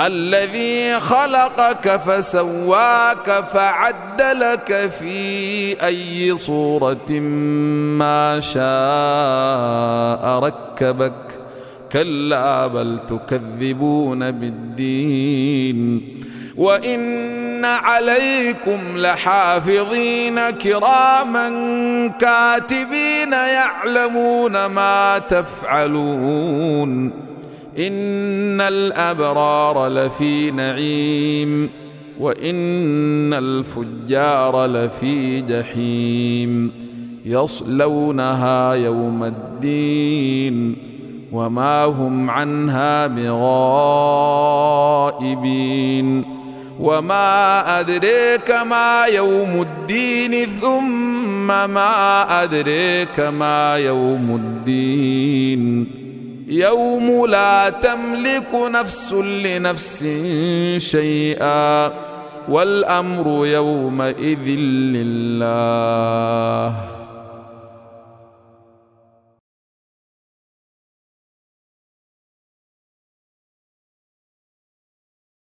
الذي خلقك فسواك فعدلك في أي صورة ما شاء ركبك. كلا بل تكذبون بالدين. وإن عليكم لحافظين كراما كاتبين يعلمون ما تفعلون. إن الأبرار لفي نعيم وإن الفجار لفي جحيم يصلونها يوم الدين وما هم عنها بغائبين وما أدريك ما يوم الدين ثم ما أدريك ما يوم الدين يوم لا تملك نفس لنفس شيئا والأمر يومئذ لله.